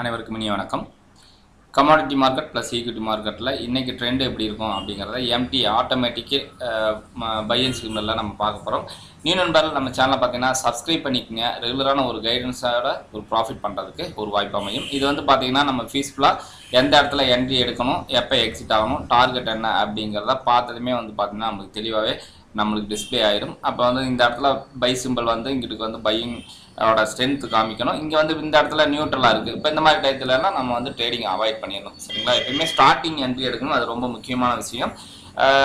அனைவருக்கும் இனிய வணக்கம். கமாடிட்டி மார்க்கெட் ப்ளஸ் ஈக்விட்டி மார்க்கெட்டில் இன்றைக்கி ட்ரெண்ட் எப்படி இருக்கும் அப்படிங்கிறத எம்டி ஆட்டோமேட்டிக்கு பையன் சிக்னலில் நம்ம பார்க்க போகிறோம் நியூ நண்பர்கள் நம்ம சேனலை பார்த்தீங்கன்னா சப்ஸ்கிரைப் பண்ணிக்கங்க. ரெகுலரான ஒரு கைடன்ஸோட ஒரு ப்ராஃபிட் பண்ணுறதுக்கு ஒரு வாய்ப்பு அமையும். இது வந்து பார்த்தீங்கன்னா நம்ம ஃபீஸ்ஃபுல்லாக எந்த இடத்துல என்ட்ரி எடுக்கணும் எப்போ எக்ஸிட் ஆகணும் டார்கெட் என்ன அப்படிங்கிறத பார்த்ததுமே வந்து பார்த்தீங்கன்னா நமக்கு தெளிவாகவே நம்மளுக்கு டிஸ்ப்ளே ஆயிடும் அப்போ வந்து இந்த இடத்துல பை சிம்பிள் வந்து இங்கிட்டு வந்து பையிங் ஓட ஸ்ட்ரென்த் காமிக்கணும். இங்கே வந்து இந்த இடத்துல நியூட்ரலாக இருக்குது இப்போ இந்த மாதிரி டயத்துலலாம் நம்ம வந்து ட்ரேடிங் அவாய்ட் பண்ணிடணும். சரிங்களா? எப்பயுமே ஸ்டார்டிங் என்ட்ரி எடுக்கணும். அது ரொம்ப முக்கியமான விஷயம்.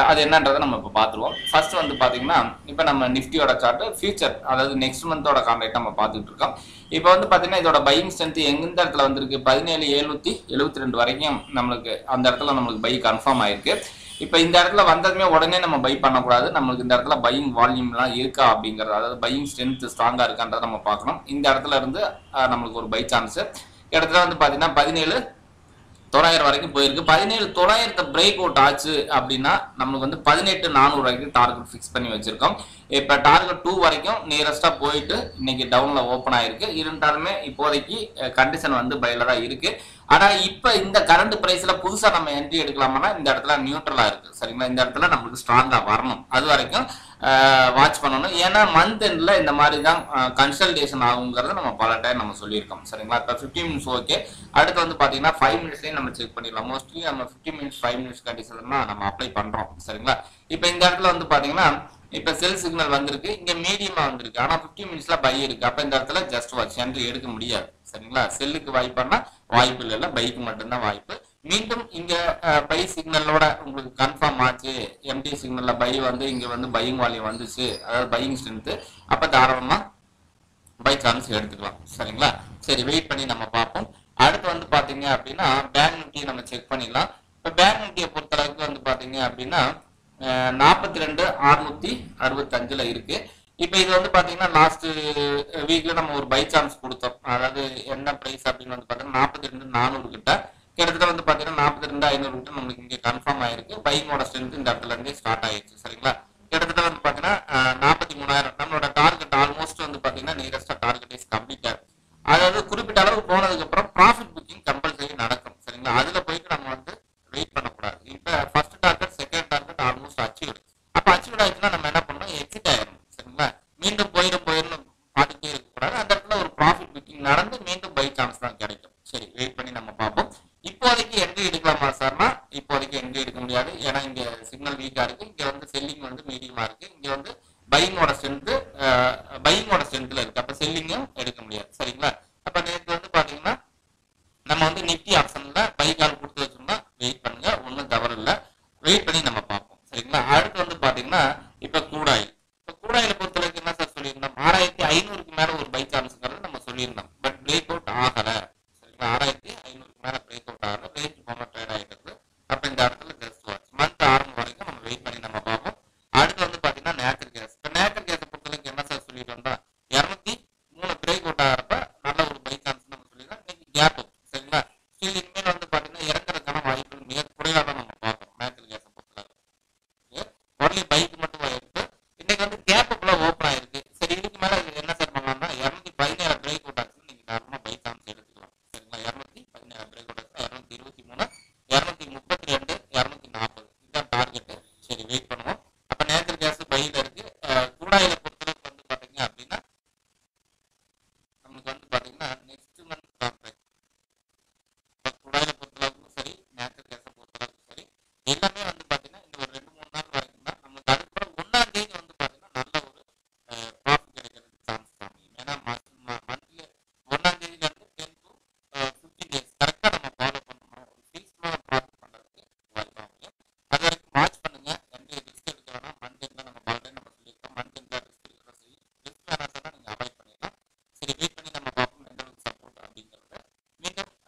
அது என்னன்றதை நம்ம இப்போ பார்த்துருவோம். ஃபர்ஸ்ட் வந்து பார்த்தீங்கன்னா இப்போ நம்ம நிஃப்டியோட சார்ட்டு ஃபியூச்சர் அதாவது நெக்ஸ்ட் மந்தோட கான்ட்ராக்ட் நம்ம பார்த்துட்டு இருக்கோம். இப்போ வந்து பார்த்தீங்கன்னா இதோட பையிங் ஸ்ட்ரென்த் எந்த இடத்துல வந்திருக்கு? பதினேழு எழுநூற்றி எழுபத்தி ரெண்டு வரைக்கும் நம்மளுக்கு அந்த இடத்துல நம்மளுக்கு பை கன்ஃபார்ம் ஆயிருக்கு. இப்போ இந்த இடத்துல வந்ததுமே உடனே நம்ம பை பண்ணக்கூடாது. நம்மளுக்கு இந்த இடத்துல பையிங் வால்யூம்லாம் இருக்கா அப்படிங்கிறது அதாவது பையிங் ஸ்ட்ரென்த் ஸ்ட்ராங்காக இருக்கான்றதை நம்ம பார்க்கணும். இந்த இடத்துல இருந்து நம்மளுக்கு ஒரு பை சான்ஸ் இடத்துல வந்து பார்த்தீங்கன்னா பதினேழு தொள்ளாயிரம் வரைக்கும் போயிருக்கு. பதினேழு தொள்ளாயிரத்தை பிரேக் அவுட் ஆச்சு அப்படின்னா நம்மளுக்கு வந்து பதினெட்டு நானூறு வரைக்கும் டார்கெட் ஃபிக்ஸ் பண்ணி வச்சிருக்கோம். இப்போ டார்கெட் டூ வரைக்கும் நியரஸ்டாக போயிட்டு இன்னைக்கு டவுனில் ஓப்பன் ஆயிருக்கு. இருந்தாலுமே இப்போதைக்கு கண்டிஷன் வந்து பயில தான் இருக்குது ஆனால் இப்போ இந்த கரண்ட் ப்ரைஸில் புதுசாக நம்ம என்ட்ரி எடுக்கலாமான்னா இந்த இடத்துல நியூட்ரலாக இருக்கு. சரிங்களா? இந்த இடத்துல நம்மளுக்கு ஸ்ட்ராங்காக வரணும். அது வரைக்கும் வாட்ச் பண்ணணும். ஏன்னா மந்த் எண்டில் இந்த மாதிரி தான் கன்சல்டேஷன் ஆகுங்கிறத நம்ம பல டைம் நம்ம சொல்லியிருக்கோம். சரிங்களா? இப்போ ஃபிஃப்டி மினிட்ஸ் ஓகே அடுத்து வந்து பார்த்தீங்கன்னா ஃபைவ் மினிட்ஸ்லேயும் நம்ம செக் பண்ணிடலாம். மோஸ்ட்லி நம்ம fifty minutes five minutes condition நம்ம அப்ளை பண்ணுறோம் சரிங்களா? இப்போ இந்த இடத்துல வந்து பார்த்தீங்கன்னா இப்போ செல் சிக்னல் வந்திருக்கு. இங்கே மீடியமாக வந்திருக்கு. ஆனால் ஃபிஃப்டி மினிட்ஸில் பை இருக்குது அப்போ இந்த இடத்துல ஜஸ்ட் வாட்ச் என்ட்ரி எடுக்க முடியாது. சரிங்களா? செல்லுக்கு வாய்ப்பானா வாய்ப்பு இல்லை பைக்கு மட்டும்தான் வாய்ப்பு. மீண்டும் இங்க பை சிக்னலோட உங்களுக்கு கன்ஃபார்ம் ஆச்சு. எம்டி சிக்னல்ல பை வந்து இங்க வந்து பையிங் வால்யூம் வந்துச்சு. அதாவது பையிங் ஸ்ட்ரென்த் அப்ப தாராளமா பை சான்ஸ் எடுத்துக்கலாம். சரிங்களா? சரி வெயிட் பண்ணி நம்ம பார்ப்போம். அடுத்து வந்து பாத்தீங்க அப்படின்னா பேங்க் நிஃப்டியை நம்ம செக் பண்ணிடலாம் இப்போ பேங்க் நிஃப்டியை பொறுத்தளவுக்கு வந்து பாத்தீங்க அப்படின்னா நாற்பத்தி ரெண்டு அறுநூத்தி அறுபத்தஞ்சுல இருக்கு. இப்போ இது வந்து பாத்தீங்கன்னா லாஸ்ட் வீக்ல நம்ம ஒரு பை சான்ஸ் கொடுத்தோம். அதாவது என்ன பிரைஸ் அப்படின்னு வந்து பாத்தீங்கன்னா நாற்பத்தி ரெண்டு நானூறு கிட்ட. கிட்டத்தட்ட வந்து பாத்தீங்கன்னா நாற்பத்தி ரெண்டு ஐநூறு கிட்ட நம்மளுக்கு இங்க கன்ஃபார்ம் ஆயிருக்கு. பைங்கோட ஸ்ட்ரென்த் இந்த இடத்துல இருந்தே ஸ்டார்ட் ஆயிடுச்சு சரிங்களா? கிட்டத்தட்ட வந்து பாத்தீங்கன்னா நாற்பத்தி மூணாயிரம். நம்மளோட டார்கெட் ஆல்மோஸ்ட் வந்து பாத்தீங்கன்னா நியரஸ்டா டார்கெட் இஸ் கம்ப்ளீட்டட் அதாவது குறிப்பிட்ட அளவு போனதுக்கு அப்புறம் ப்ராஃபிட் புக்கிங் கம்பல்சரி நடக்கும் சரிங்களா? அதுல போயிட்டு நம்ம வந்து வெயிட் பண்ணக்கூடாது. இப்ப first target second target almost achieve அப்ப அச்சீவ் ஆயிடுச்சுன்னா நம்ம என்ன பண்ணணும்? எக்ஸிட் ஆயிடணும். மீண்டும் போயிடும் போயிடும் பார்த்துட்டே இருக்கக்கூடாது அந்த இடத்துல ஒரு ப்ராஃபிட் புக்கிங் நடந்து மீண்டும் பை சான்ஸ் தான் கிடைக்கும். சரி வெயிட் பண்ணி நம்ம பார்ப்போம். இப்போதைக்கு என்ட்ரி எடுக்கலாமா சார்னா இப்போதைக்கு என்ட்ரி எடுக்க முடியாது. ஏன்னா இங்க சிக்னல் வீக்கா இருக்கு. இங்க வந்து செல்லிங் வந்து மீடியமா இருக்கு. இங்க வந்து பையிங்கோட ஸ்ட்ரென்த் பையிங்கோட ஸ்ட்ரென்த்ல இருக்கு. அப்ப செல்லிங்கும் எடுக்க முடியாது. சரிங்களா? அப்ப நேற்று வந்து பாத்தீங்கன்னா நம்ம வந்து நிப்டி ஆப்ஷன்ல பை கால் கொடுத்து வச்சோம்னா வெயிட் பண்ணுங்க. ஒன்றும் தவறு இல்லை. வெயிட் பண்ணி நம்ம பார்ப்போம் சரிங்களா அடுத்து வந்து பாத்தீங்கன்னா இப்ப கூடாயில் இப்ப கூடாயில பொறுத்தளவுக்கு என்ன சார் சொல்லியிருந்தோம் ஆறாயிரத்தி ஐநூறுக்கு மேல ஒரு பை சான்ஸ்ங்கிறது நம்ம சொல்லியிருந்தோம் பட் பிரேக் அவுட்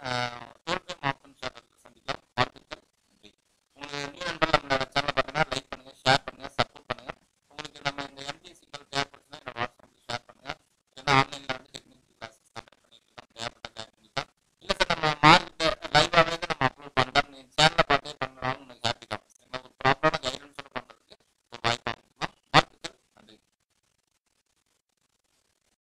uh,